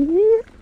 嗯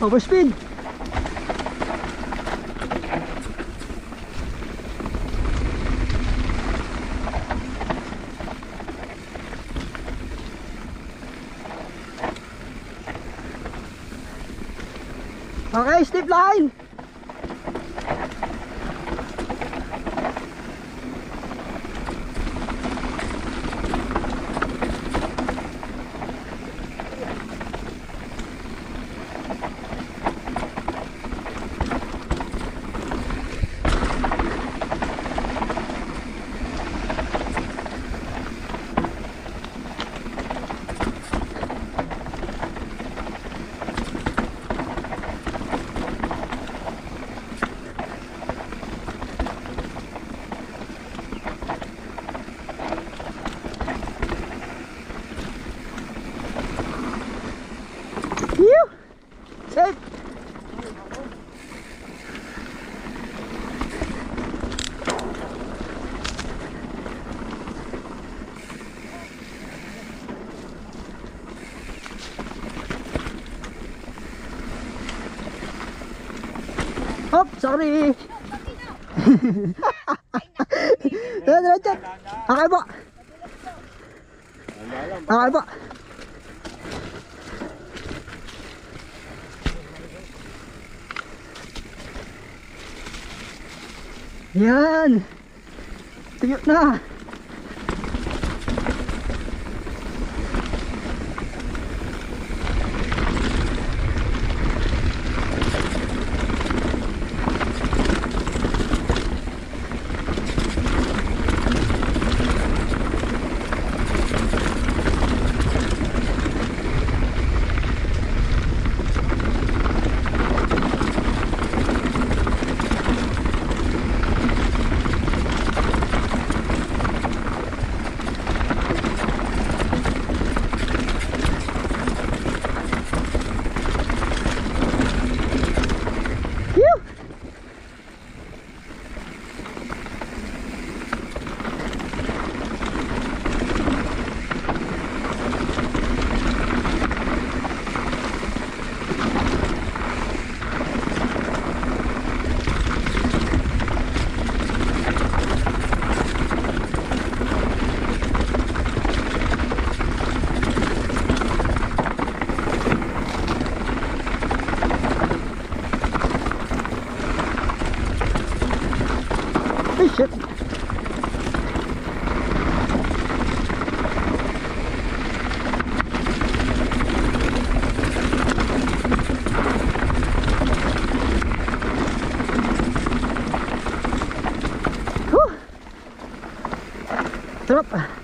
Overspeed. Okay, steep line. Hop, sorry. Diyan, diyan. Okay po. Okay po. Yan. Tuyo na. исчез. Тропа.